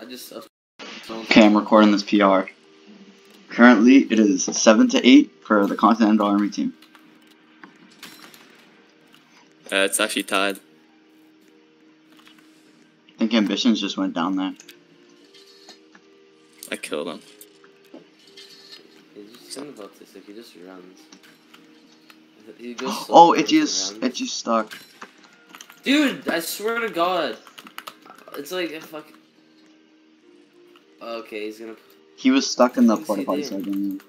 I just. Uh, Okay, I'm recording this PR. Currently, it is 7 to 8 for the Continental Army team. Uh, it's actually tied. I think Ambitions just went down there. I killed him. he's just something about this. Like he just runs. He goes so Oh, fast Itchy and is, stuck. Dude, I swear to God, it's like a fuck. Okay, he's gonna. He was stuck in the Yes, porta he potty did. second.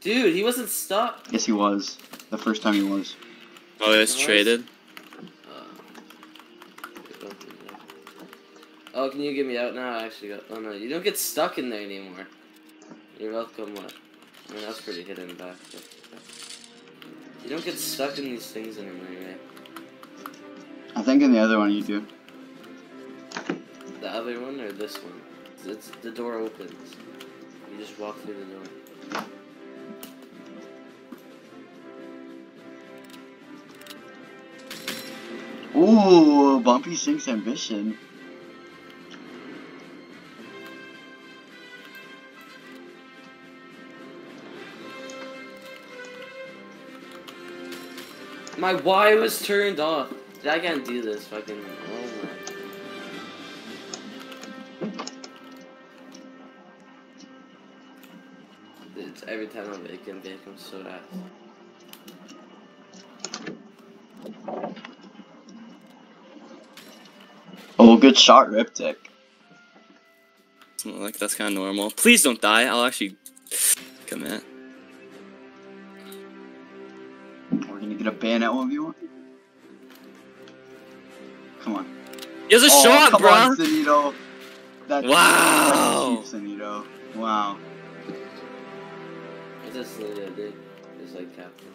Dude, he wasn't stuck. Yes, he was. The first time he was. Oh, it's Nice. traded. Uh, oh, can you get me out now? I actually got. Oh no, you don't get stuck in there anymore. You're welcome. What? I mean, that's pretty hidden back. But, you don't get stuck in these things anymore, right? I think in the other one you do. The other one or this one? It's the door opens. You just walk through the door. Ooh, Bumpy Sinks Ambition. My Y was turned off. I can't do this. Fucking. Time I'm making bake, I'm so ass. Oh, good shot, Riptic. Like that's kind of normal. Please don't die. I'll actually commit. We're gonna get a bayonet 1v1. Come on. He has a oh, shot, come bro. on, That's, Wow. That's cheap, Sunito. Wow. What's that Sunito did? It's like captain.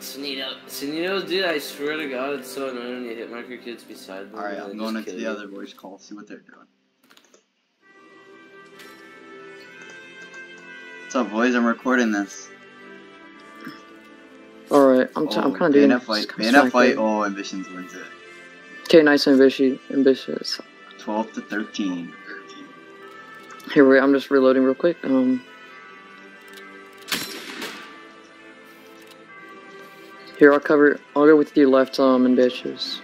Sunito. Sunito, dude, I swear to God, it's so annoying when you hit marker kids beside them. Alright, I'm going just into the other voice call, see what they're doing. What's up, boys? I'm recording this. Alright, I'm, t- I'm Oh, kind of doing bayonet fight. Bayonet fight. Oh, Ambitions wins it. Okay, nice and ambitious. ambitious. 12 to 13. Here, wait, I'm just reloading real quick. Um. Here, I'll cover. I'll go with you left, um, bitches.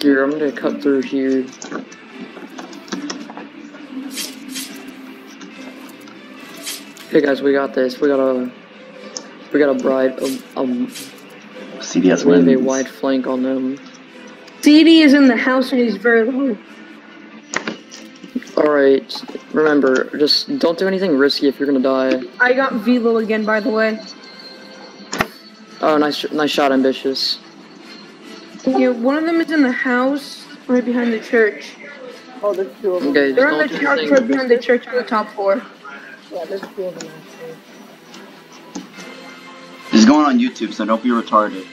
Here, I'm gonna cut through here. Hey guys, we got this. We got a. We got a bride. A, a, CDS we have a wide flank on them. CD is in the house and he's very low. Alright, remember, just don't do anything risky if you're gonna die. I got Velo again, by the way. Oh, nice, nice shot, ambitious. Yeah, one of them is in the house right behind the church. Oh, there's two of them. Okay, just They're on don't the do couch anything. right behind the church on the top floor. Yeah, there's two of them actually. It's going on YouTube, so don't be retarded.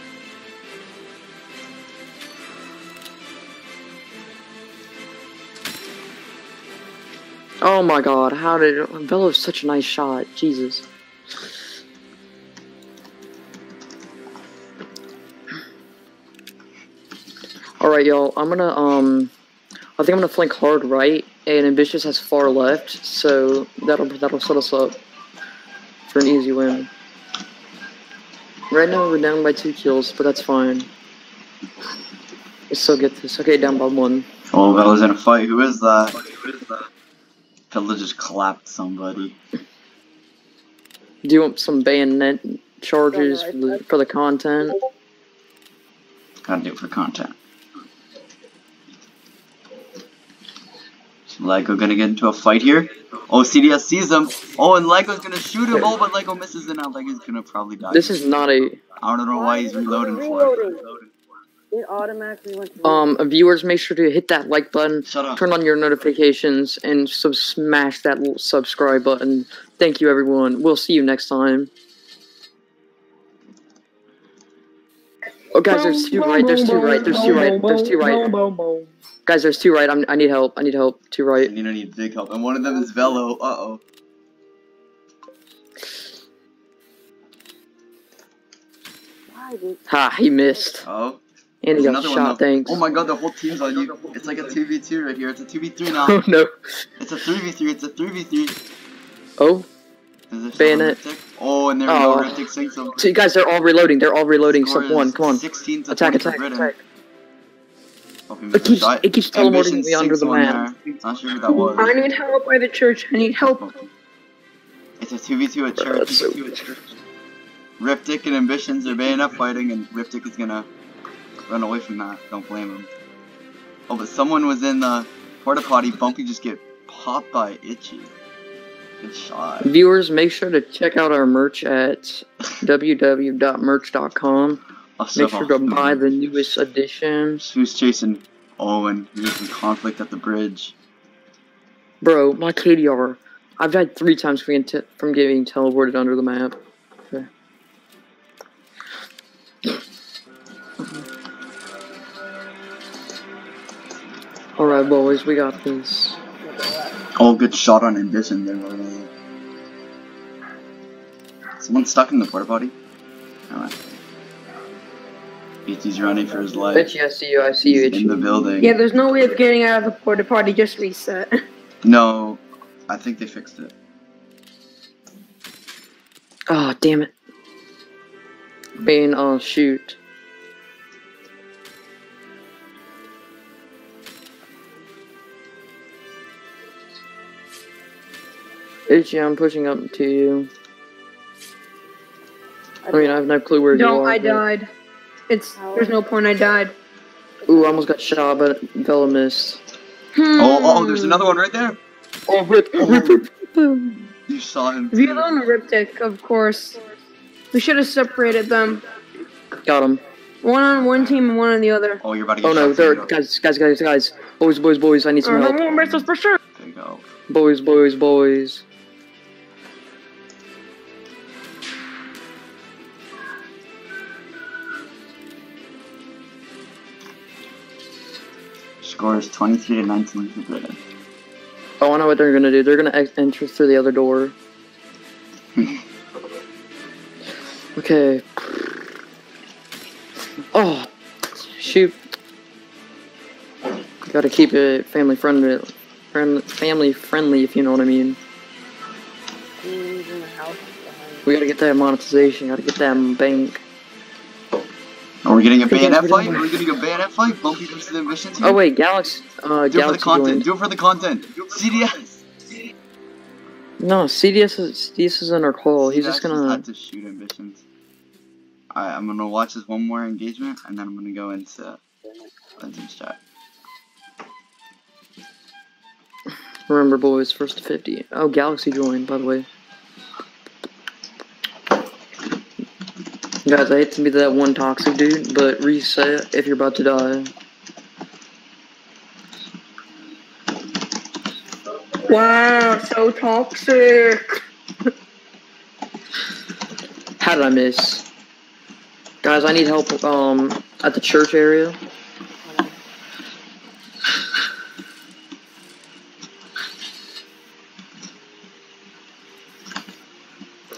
Oh my god, how did Velo's such a nice shot? Jesus. Alright, y'all, I'm gonna, um, I think I'm gonna flank hard right, and Ambitious has far left, so that'll, that'll set us up for an easy win. Right now, we're down by two kills, but that's fine. We still get this. Okay, down by one. Oh, Bella's in a fight. Who is that? Who is that? Bella just clapped somebody. Do you want some bayonet charges for the, for the content? Gotta do it for content. Is Lego gonna get into a fight here? Oh, CDS sees him. Oh, and Lego's gonna shoot him. Oh, but Lego misses and now Lego's gonna probably die. This is not a I don't know why he's reloading for. Reloading. It automatically went to um viewers make sure to hit that like button Shut up. turn on your notifications and sub smash that little subscribe button thank you everyone we'll see you next time oh guys there's two right there's two right there's two right there's two right guys there's two right I'm, i need help i need help two right You don't need big help. And one of them is Velo. Uh oh. Why Ha, he missed. Oh. And he got another shot, thanks. Oh my god, the whole team's on you. It's like a 2v2 right here. It's a 2v3 now. Oh no. it's a 3v3. It's a 3v3. Oh, Bayonet. Oh, and there we Oh. go. Riptic sinks him. so you guys, they're all reloading. They're all reloading. Step one, come on. 16 to Attack, 20 for attack, attack. Oh, It keeps, it keeps teleporting me under the map. Not sure who that was. I need help by the church. I need help. Okay. It's a 2v2 at Bro, that's so church. Riptic and Ambitions are bayonet fighting, and Riptic is gonna run away from that. Don't blame him. Oh, but someone was in the porta potty. Bumpy just get popped by Itchy. Good shot. Viewers, make sure to check out our merch at www.merch.com. Make sure to buy the newest edition. Who's chasing Owen? There's some conflict at the bridge. Bro, my KDR. I've had three times from getting, from getting teleported under the map. Okay. Alright, boys, we got this. Oh, good shot on Ambition there. Lorelei. Someone stuck in the porta potty? Alright. Itchy's running for his life. Itchy, I see you, I see you, Itchy. in the building. Yeah, there's no way of getting out of the porta potty. Just reset. No, I think they fixed it. Oh, damn it. Bane, oh, shoot. Itchy, I'm pushing up to you. I mean, I have no clue where you are. no. I but- died. It's there's no point. I died. Ooh, I almost got shot, but Bella missed. Hmm. Oh, oh, there's another one right there. Oh, rip, oh. rip, rip. You saw him. View too. on the Riptic, of course. We should have separated them. Got him. One on one team and one on the other. Oh, you're about to get Oh no, shot. there, There guys, guys, guys, guys. Boys, boys, boys, I need some Or help. no more for sure. There you go. Boys, boys, boys. Score is 23 to 19 for Britain. Oh, I know what they're gonna do. They're gonna ex- enter through the other door. okay. Oh, shoot. Gotta keep it family friendly, friend, family friendly, if you know what I mean. He's in the house behind. We gotta get that monetization. Gotta get that bank. Are we getting a Hey, guys, bayonet we're fight? Are we getting a bayonet fight? Bumpy versus Ambition team? Oh wait, Galaxy. Uh, Do it for the content. joined. Do it for the content. CDS. No, CDS is CDS is in our call. He's just gonna. had to shoot Ambitions. Alright, I'm gonna watch this one more engagement, and then I'm gonna go into Legends chat. Remember, boys, first to 50. Oh, Galaxy joined, by the way. Guys, I hate to be that one toxic dude, but reset if you're about to die. Wow, so toxic. How did I miss? Guys, I need help um at the church area.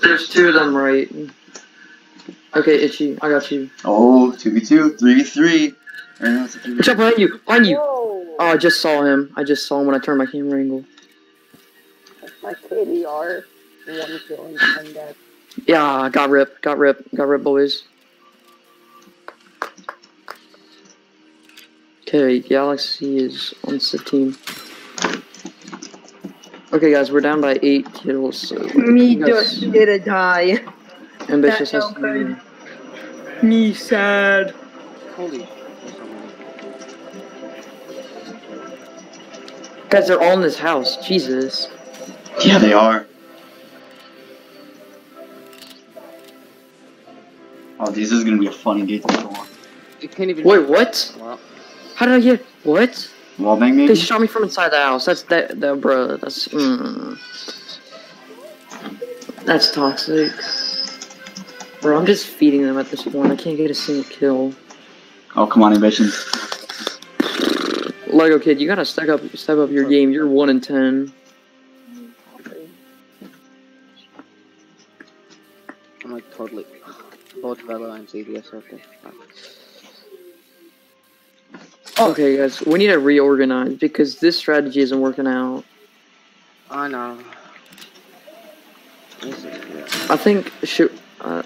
There's two of them, right? Okay, Itchy, I got you. Oh, 2v2, 3v3. Or no, it's a 3v3. Watch out behind you! Behind you! Whoa! Oh, I just saw him. I just saw him when I turned my camera angle. My KDR. One kill and ten dead. Yeah, got ripped, got ripped, got ripped, boys. Okay, Galaxy is on 15. Okay, guys, we're down by eight kills. So Me just did a die. Ambitious that has to good. Me sad. Holy. Guys, they're all in this house. Jesus. Yeah, they are. Oh, this is gonna be a funny engagement to watch. You can't even. Wait, what? Well, How did I get what? Wallbang They maybe? shot me from inside the house. That's that, that bro. That's mm. That's toxic. Bro, I'm just feeding them at this point. I can't get a single kill. Oh, come on, Ambition. Lego kid, you gotta step up, step up your game. You're one in ten. I'm like like totally. Both Velo and CDS okay. Okay, guys, we need to reorganize because this strategy isn't working out. I know. This is yeah. I think should uh,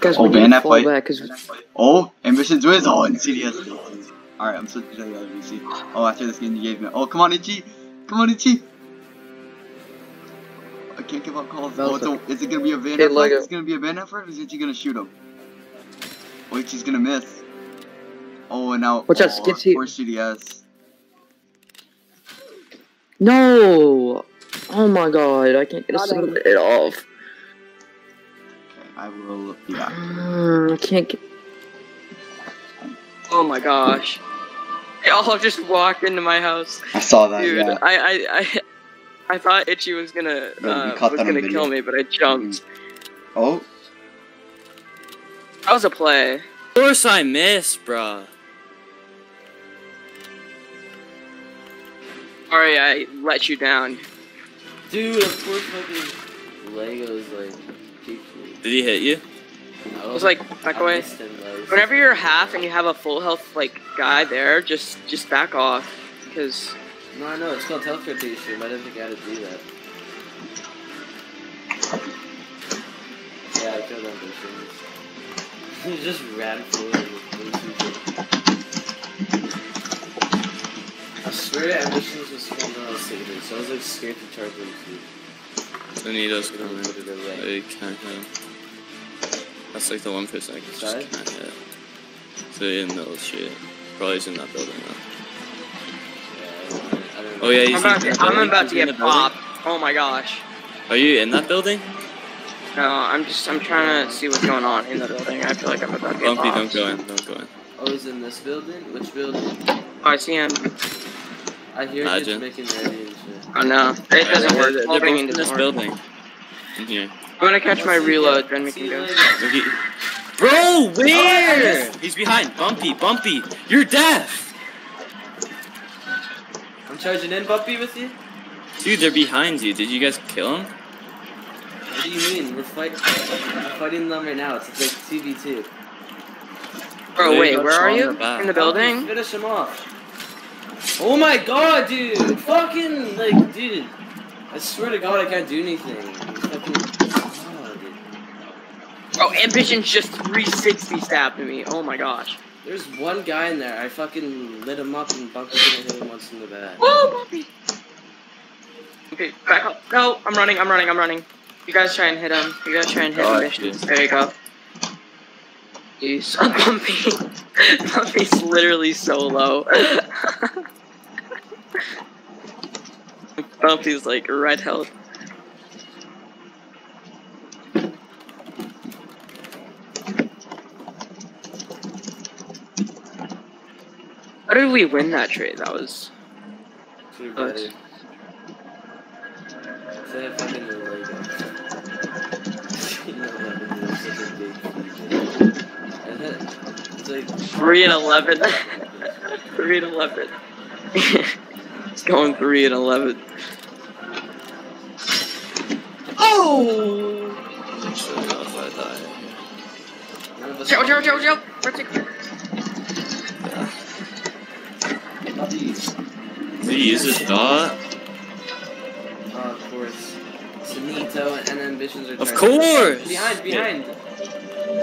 guys, Oh, we need ban to that fall fight. back because Oh, ambitions wins. Oh, and CDS. Alright, I'm switching to the other VC. Oh, after this game you gave me. Oh, come on, Itchy. Come on, Itchy. I can't give up calls. Oh, it's a, is it gonna be a van Hey, effort? Lego. It's gonna be a van effort, or is Itchy gonna shoot him? Oh, Itchy's gonna miss. Oh, and now. Watch out, oh, Skitsy. Poor CDS. no. Oh my god, I can't get a Got single hit off. Okay, I will. Yeah. Mm, I can't get. Oh my gosh. Y'all just walked into my house. I saw that. Dude, yeah. I, I, I, I thought Itchy was gonna, No, we uh, was gonna kill me, but I jumped. Oh, That was a play. Of course I missed, bruh. Sorry, I let you down. Dude, of course fucking Legos like kicked me. Did he hit you? I It was like, back away. missed him, though. Whenever you're half and you have a full health like guy there, just just back off, because No, I know, it's called teleportation. I didn't think I had to do that. Yeah, I killed ambitions. He just ran forward I swear ambitions was spawning when I was saving, so I was like scared to charge them too. Sunito's I don't coming. put it. I can't hit him. That's like the one person I just can't hit. So he didn't know shit. Probably he's in that building now. Yeah, I don't, I don't know. Oh yeah, I'm he's about to, I'm about to get popped. Oh my gosh. Are you in that building? No, I'm just I'm trying to see what's going on in the building. I feel like I'm about to get Bumpy, popped. don't go in, don't go in. Oh, he's in this building? Which building? Oh, I see him. I hear Imagine. he's making ready and shit. Oh no, it doesn't They're- work. They're, Loading both in in this doesn't work. building. In here. I'm gonna catch my reload, ya. then we See can go. later. Look at- Bro, where? He's behind. Bumpy, Bumpy. You're deaf. I'm charging in, Bumpy, with you? Dude, they're behind you. Did you guys kill him? What do you mean? We're, fight- we're fighting them right now. It's like 2v2. Bro, They wait, where are shot in you? the back. In the Bumpy, building? Finish him off. Oh my god, dude! Fucking, like, dude. I swear to god I can't do anything. You fucking... Oh, dude. Oh, Ambition's just 360 stabbed me. Oh my gosh. There's one guy in there. I fucking lit him up and Bumpy didn't hit him once in the back. Oh, Bumpy! Okay, back up. No, I'm running, I'm running, I'm running. You guys try and hit him. You guys try and hit Oh, Ambitions. There you go. You Jeez. Bumpy. Bumpy's literally so low. Bumpy's like red health. How did we win that trade? That was Pretty better. Say I fucking Lego. You know what happened to such a big feature. And then, It's like three and eleven. three and eleven. it's going three and eleven. Oh! Show you if I die. none of us. Joe, Joe, Joe, Joe! Did he use his dot? Oh, of course. Sunito and Ambitions are Of trying- course! Behind, behind.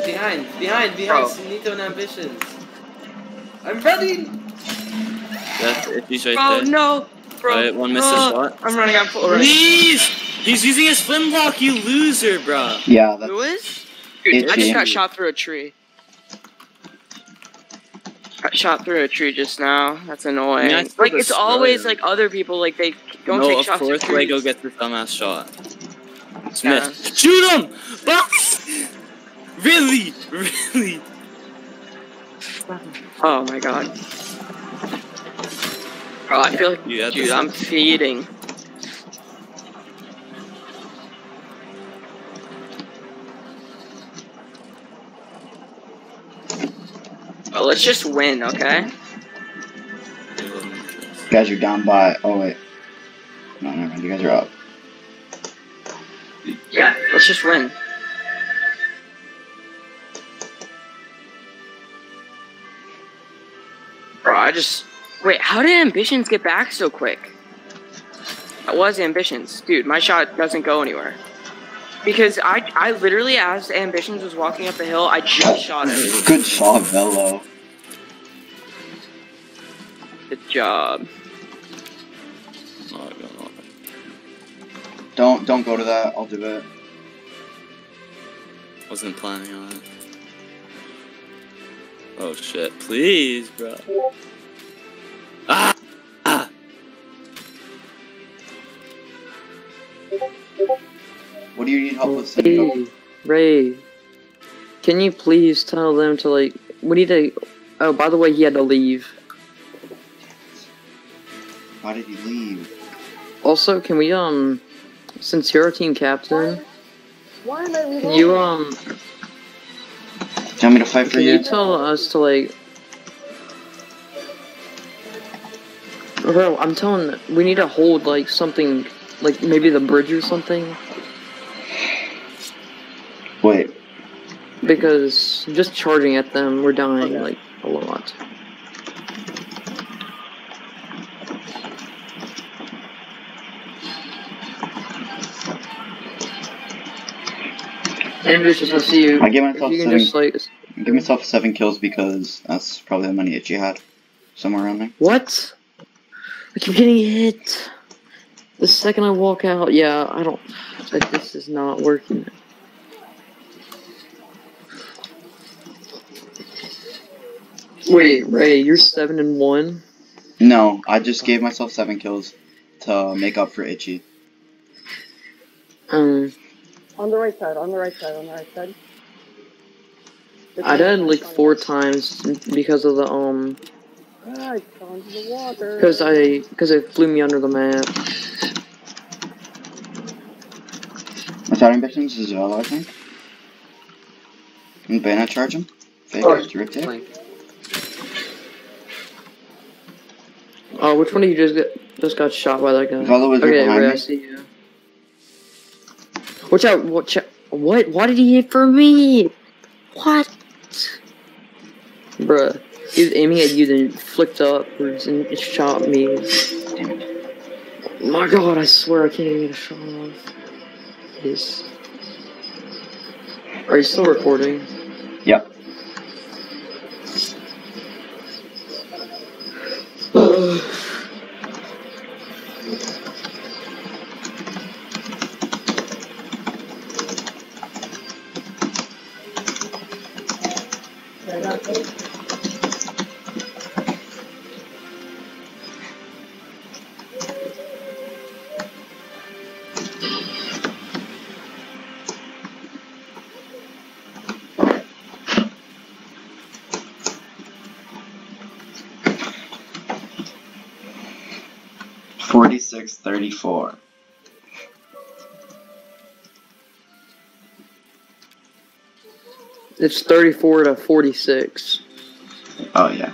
Behind, behind, oh. behind. Bro. Sunito and Ambitions. I'm running! That's if he's right Oh there. no! Bro, Alright, one missed oh, shot. I'm running out full running. Please! He's using his flintlock, you loser, bro. Yeah, that's Who is? Dude, I just got shot through a tree. Shot through a tree just now. That's annoying. Yeah, I like it's always like other people. Like they don't no, take of shots. course at trees. Lego gets this dumbass shot. Smith. Yeah. Shoot him! Box! Really? Really? Oh my god. Oh, I feel like, You had dude, I'm feeding. Let's just win, okay? You guys are down by. Oh wait. No, no, You guys are up. Yeah, let's just win. Bro, I just. Wait, how did ambitions get back so quick? That was ambitions, dude. My shot doesn't go anywhere. Because I, I literally, as Ambitions was walking up the hill, I just shot him. Good shot, Velo. Good job. Not gonna lie. Don't don't go to that. I'll do it. Wasn't planning on it. Oh shit! Please, bro. Ah! Ah! What do you need help with? Cindy? Ray, Ray, can you please tell them to like? We need to. Oh, by the way, he had to leave. Why did you leave? Also, can we um, since you're a team captain, Why am I leaving? can you um, Do you want me to fight for can you you? tell us to like? Bro, I'm telling. We need to hold like something, like maybe the bridge or something, Wait. because just charging at them, we're dying Okay. like a lot. I see you. I gave If myself seven. just like Give myself seven kills because that's probably how many Itchy had. Somewhere around there. what? I keep getting hit. The second I walk out, yeah, I don't. Like, this is not working. Wait, Ray, you're seven and one. No, I just gave myself seven kills to make up for Itchy. Um, On the right side, on the right side, on the right side. I died like four times because of the um, Ah, it's the water. because I because it flew me under the map. Without ambitions is Velo, I think. And Bayonet charge him. Fake Oh, it, Oh, which one of you just got just got shot by that guy? Velo was right Okay, behind Ray, I me. see you. Watch out! Watch out! What? Why did he hit for me? What? Bruh, he was aiming at you, then flicked upwards and shot me. Damn it. My God, I swear I can't even get a shot off. Yes. Are you still recording? Yep. 4634. It's 34 to 46. Oh yeah.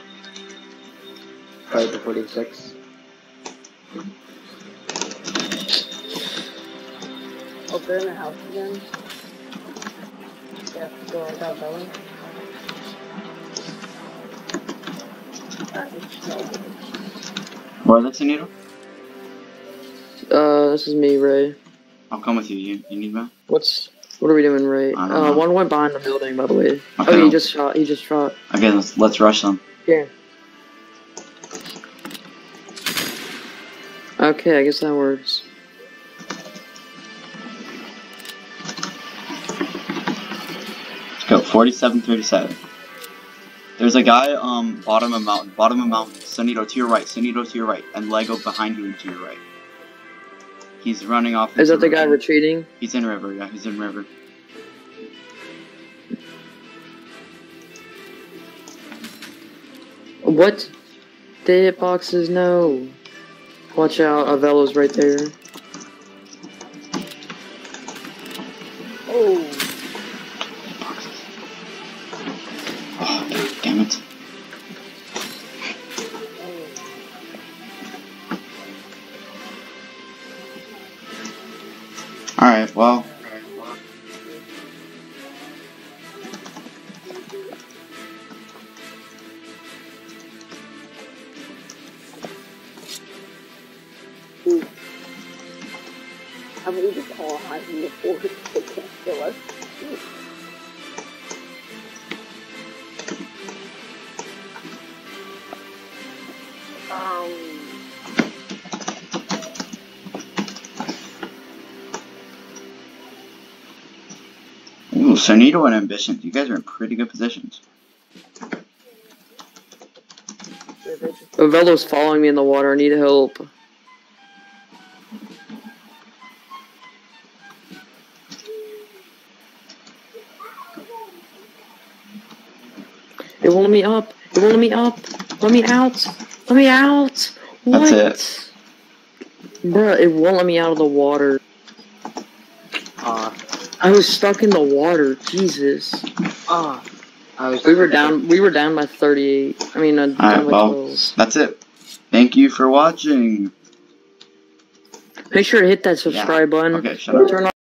Five to forty-six. Oh, they're in the house again. Yeah, go like that belly. That is so. Where are the Needle? Uh, this is me, Ray. I'll come with you. You, you need me? What's what are we doing, don't Uh, one went behind the building, by the way. Okay. Oh, he just shot. He just shot. Okay, let's let's rush them. Yeah. Okay, I guess that works. Let's go. Forty-seven thirty-seven. There's a guy um bottom of mountain, bottom of mountain. Sunito to your right, Sunito to your right, and Lego behind you and to your right. He's running off. Is that the guy retreating? He's in river. Yeah, he's in river. What? The hitboxes, no. Watch out, Avelo's right there. Alright, well. Ooh, Sunito and Ambitions. You guys are in pretty good positions. they're following me in the water. I need help. It won't let me up. It won't let me up. Let me out. Let me out. What? That's it. Bruh, it won't let me out of the water. I was stuck in the water. Jesus. ah. I was. We were down. We were down by 38. I mean, uh, down Alright, well, 12. that's it. Thank you for watching. Make sure to hit that subscribe button. Okay, shut up. Turn on